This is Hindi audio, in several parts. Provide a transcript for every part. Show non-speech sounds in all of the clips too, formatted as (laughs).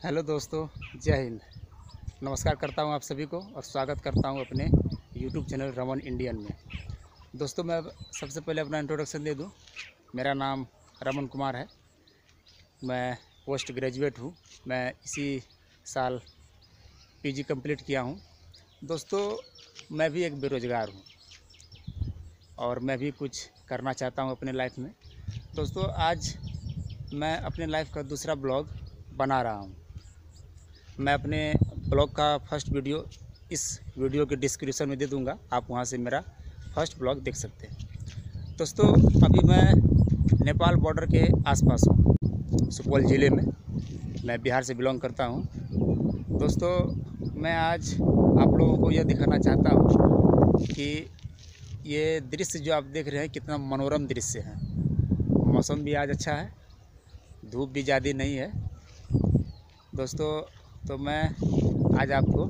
हेलो दोस्तों, जय हिंद। नमस्कार करता हूँ आप सभी को और स्वागत करता हूँ अपने यूट्यूब चैनल रमन इंडियन में। दोस्तों, मैं सबसे पहले अपना इंट्रोडक्शन दे दूँ। मेरा नाम रमन कुमार है। मैं पोस्ट ग्रेजुएट हूँ। मैं इसी साल पीजी कंप्लीट किया हूँ। दोस्तों, मैं भी एक बेरोज़गार हूँ और मैं भी कुछ करना चाहता हूँ अपने लाइफ में। दोस्तों, आज मैं अपने लाइफ का दूसरा ब्लॉग बना रहा हूँ। मैं अपने ब्लॉग का फ़र्स्ट वीडियो, इस वीडियो के डिस्क्रिप्शन में दे दूँगा। आप वहाँ से मेरा फ़र्स्ट ब्लॉग देख सकते हैं। दोस्तों, अभी मैं नेपाल बॉर्डर के आसपास हूँ, सुपौल ज़िले में। मैं बिहार से बिलोंग करता हूँ। दोस्तों, मैं आज आप लोगों को यह दिखाना चाहता हूँ कि ये दृश्य जो आप देख रहे हैं, कितना मनोरम दृश्य है। मौसम भी आज अच्छा है, धूप भी ज़्यादा नहीं है। दोस्तों तो मैं आज आपको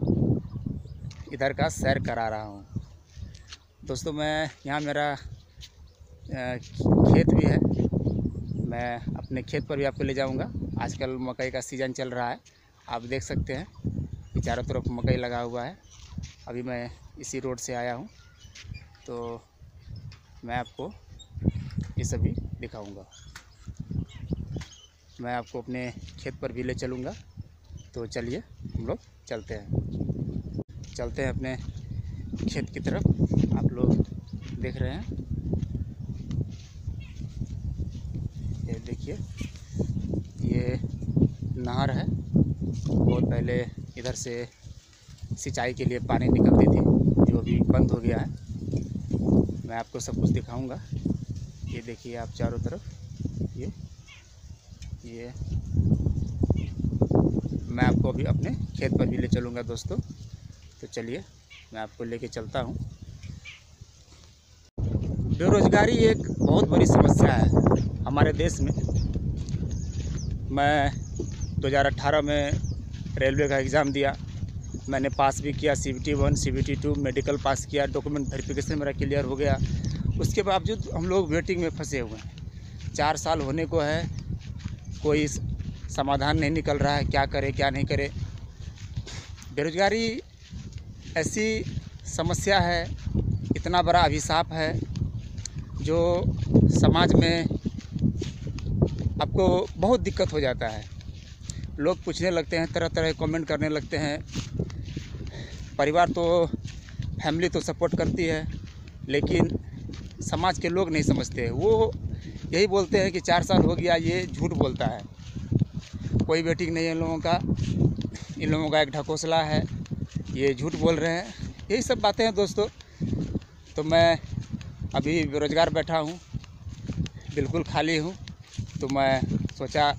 इधर का सैर करा रहा हूँ। दोस्तों, मैं यहाँ मेरा खेत भी है। मैं अपने खेत पर भी आपको ले जाऊँगा। आजकल मकई का सीज़न चल रहा है। आप देख सकते हैं कि चारों तरफ़ मकई लगा हुआ है। अभी मैं इसी रोड से आया हूँ। तो मैं आपको ये सभी दिखाऊँगा। मैं आपको अपने खेत पर भी ले चलूँगा। तो चलिए हम लोग चलते हैं। चलते हैं अपने खेत की तरफ़। आप लोग देख रहे हैं। ये देखिए, ये नहर है। बहुत पहले इधर से सिंचाई के लिए पानी निकलती थी, जो अभी बंद हो गया है। मैं आपको सब कुछ दिखाऊँगा। ये देखिए आप चारों तरफ़। ये ये मैं आपको अभी अपने खेत पर भी ले चलूँगा दोस्तों। तो चलिए, मैं आपको लेके चलता हूँ। बेरोज़गारी एक बहुत बड़ी समस्या है हमारे देश में। मैं 2018 में रेलवे का एग्ज़ाम दिया। मैंने पास भी किया C B T one C B T two medical pass किया, डॉक्यूमेंट वेरिफिकेशन मेरा क्लियर हो गया। उसके बावजूद हम लोग वेटिंग में फंसे हुए हैं। चार साल होने को है, कोई समाधान नहीं निकल रहा है, क्या करे, क्या नहीं करे। बेरोजगारी ऐसी समस्या है, इतना बड़ा अभिशाप है, जो समाज में आपको बहुत दिक्कत हो जाता है। लोग पूछने लगते हैं तरह तरह कमेंट करने लगते हैं। परिवार तो फैमिली तो सपोर्ट करती है, लेकिन समाज के लोग नहीं समझते। वो यही बोलते हैं कि चार साल हो गया, ये झूठ बोलता है। कोई वेटिंग नहीं है इन लोगों का। इन लोगों का एक ढकोसला है। ये झूठ बोल रहे हैं। यही सब बातें हैं दोस्तों। तो मैं अभी बेरोज़गार बैठा हूँ। बिल्कुल खाली हूँ। तो मैं सोचा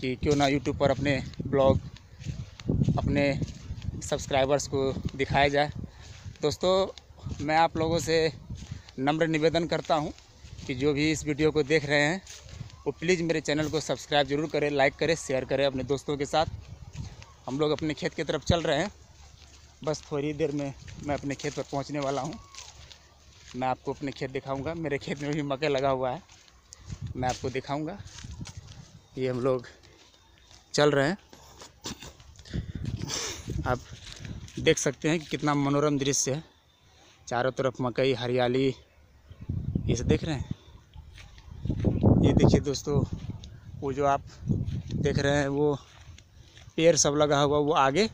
कि क्यों ना यूट्यूब पर अपने ब्लॉग, अपने सब्सक्राइबर्स को दिखाया जाए। दोस्तों, मैं आप लोगों से नम्र निवेदन करता हूँ कि जो भी इस वीडियो को देख रहे हैं वो प्लीज़ मेरे चैनल को सब्सक्राइब ज़रूर करें लाइक करें शेयर करें अपने दोस्तों के साथ। हम लोग अपने खेत की तरफ़ चल रहे हैं। बस थोड़ी देर में मैं अपने खेत पर पहुँचने वाला हूँ। मैं आपको अपने खेत दिखाऊँगा। मेरे खेत में भी मकई लगा हुआ है। मैं आपको दिखाऊँगा। ये हम लोग चल रहे हैं। आप देख सकते हैं कि कितना मनोरम दृश्य है। चारों तरफ़ मकई, हरियाली, ये सब देख रहे हैं? ये देखिए दोस्तों, वो जो आप देख रहे हैं, वो पेड़ सब लगा हुआ, वो आगे,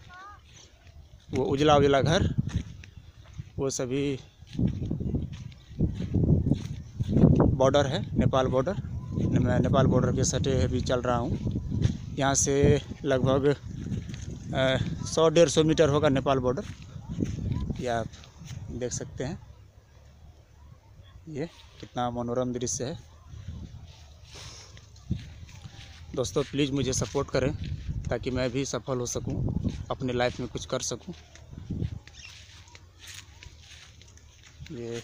वो उजला उजला घर, वो सभी बॉर्डर है, नेपाल बॉर्डर मैं नेपाल बॉर्डर के सटे भी चल रहा हूँ। यहाँ से लगभग सौ डेढ़ सौ मीटर होगा नेपाल बॉर्डर ये आप देख सकते हैं। ये कितना मनोरम दृश्य है। दोस्तों प्लीज़ मुझे सपोर्ट करें ताकि मैं भी सफल हो सकूँ, अपने लाइफ में कुछ कर सकूँ। ये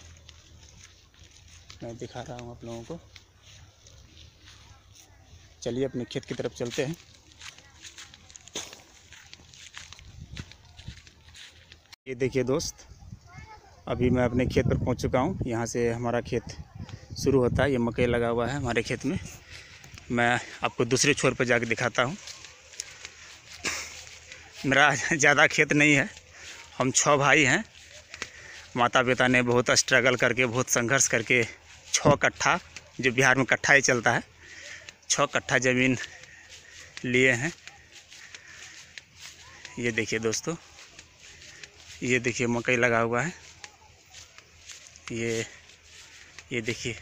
मैं दिखा रहा हूँ आप लोगों को। चलिए, अपने खेत की तरफ़ चलते हैं। ये देखिए दोस्त, अभी मैं अपने खेत पर पहुँच चुका हूँ। यहाँ से हमारा खेत शुरू होता है। ये मकई लगा हुआ है हमारे खेत में। मैं आपको दूसरे छोर पर जाकर दिखाता हूँ। मेरा (laughs) ज़्यादा खेत नहीं है। हम छः भाई हैं। माता पिता ने बहुत स्ट्रगल करके, बहुत संघर्ष करके छः कट्ठा, जो बिहार में कट्ठा ही चलता है छः कट्ठा ज़मीन लिए हैं। ये देखिए दोस्तों, ये देखिए मकई लगा हुआ है। ये ये देखिए।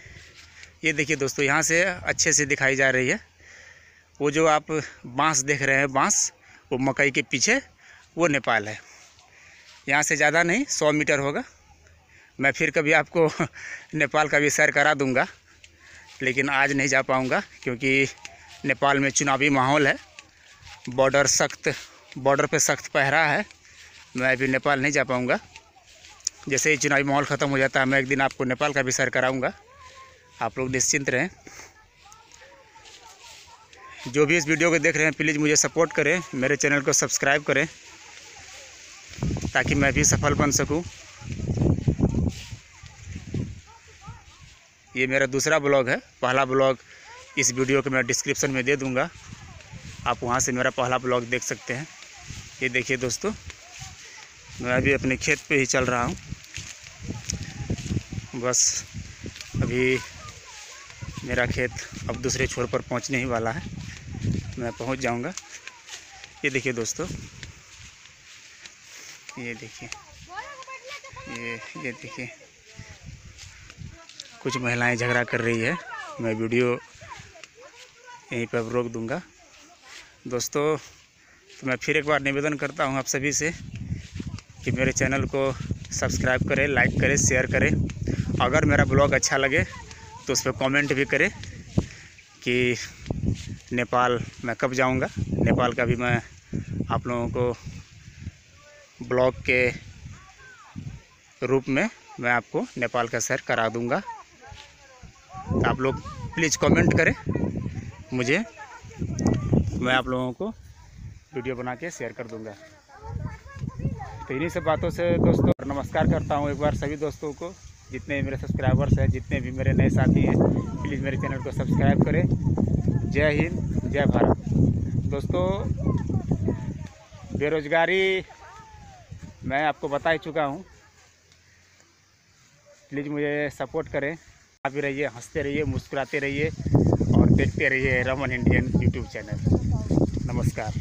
ये देखिए दोस्तों, यहाँ से अच्छे से दिखाई जा रही है। वो जो आप बाँस देख रहे हैं, बाँस, वो मकई के पीछे, वो नेपाल है। यहाँ से ज़्यादा नहीं, सौ मीटर होगा। मैं फिर कभी आपको (laughs) नेपाल का भी सैर करा दूँगा, लेकिन आज नहीं जा पाऊँगा, क्योंकि नेपाल में चुनावी माहौल है। बॉर्डर सख्त, बॉर्डर पे सख्त पहरा है। मैं अभी नेपाल नहीं जा पाऊँगा। जैसे ही चुनावी माहौल ख़त्म हो जाता है, मैं एक दिन आपको नेपाल का भी सैर कराऊँगा। आप लोग निश्चिंत रहें। जो भी इस वीडियो को देख रहे हैं प्लीज़ मुझे सपोर्ट करें, मेरे चैनल को सब्सक्राइब करें, ताकि मैं भी सफल बन सकूँ। ये मेरा दूसरा ब्लॉग है, पहला ब्लॉग इस वीडियो को मैं डिस्क्रिप्शन में दे दूँगा। आप वहाँ से मेरा पहला ब्लॉग देख सकते हैं। ये देखिए दोस्तों, मैं अभी अपने खेत पे ही चल रहा हूँ। बस अभी मेरा खेत अब दूसरे छोर पर पहुँचने ही वाला है। मैं पहुँच जाऊँगा। ये देखिए दोस्तों। ये देखिए। ये ये देखिए। कुछ महिलाएँ झगड़ा कर रही है। मैं वीडियो यहीं पर रोक दूँगा। दोस्तों तो मैं फिर एक बार निवेदन करता हूँ आप सभी से कि मेरे चैनल को सब्सक्राइब करें, लाइक करें, शेयर करें। अगर मेरा ब्लॉग अच्छा लगे तो उस पर कॉमेंट भी करें कि नेपाल, मैं कब जाऊँगा? नेपाल का भी मैं आप लोगों को ब्लॉग के रूप में मैं आपको नेपाल का सैर करा दूँगा। तो आप लोग प्लीज़ कमेंट करें। मुझे, मैं आप लोगों को वीडियो बना के शेयर कर दूँगा। तो इन्हीं सब बातों से दोस्तों नमस्कार करता हूँ एक बार सभी दोस्तों को। जितने भी मेरे सब्सक्राइबर्स हैं, जितने भी मेरे नए साथी हैं प्लीज़ मेरे चैनल को सब्सक्राइब करें। जय हिंद, जय भारत। दोस्तों, बेरोजगारी मैं आपको बता ही चुका हूँ। प्लीज़ मुझे सपोर्ट करें। आप भी रहिए, हँसते रहिए, मुस्कुराते रहिए और देखते रहिए रमन इंडियन यूट्यूब चैनल नमस्कार।